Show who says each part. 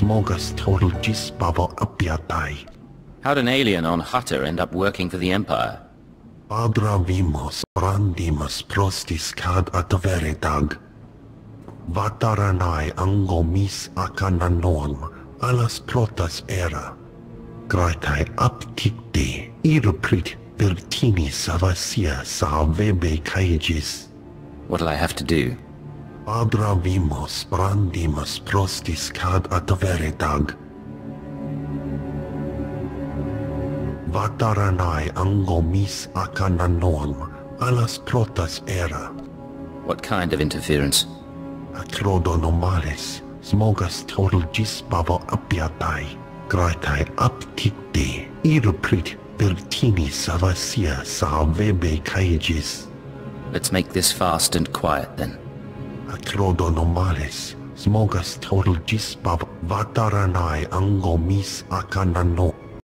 Speaker 1: Gisbavo apiatai.
Speaker 2: How'd an alien on Hutta end up working for the Empire?
Speaker 1: Padra vimos brandimus prostis cad adveritag. Vataranai angomis akananon alas protas era. Graitai apticte irprit virtini savasia sa vebe caegis.
Speaker 2: What'll I have to do?
Speaker 1: Padra vimos brandimus prostis cad adveritag. Vataranai angomis akananon alas protas era.
Speaker 2: What kind of interference?
Speaker 1: Acrodonomales, smogas total gisbavo apiatai, graitai apticte, irprit virtini savasia sa vebe caegis.
Speaker 2: Let's make this fast and quiet then.
Speaker 1: acrodonomales, smogas taurgis pav vataranae angomis akanano.